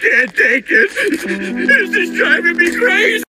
can't take it! This is driving me crazy!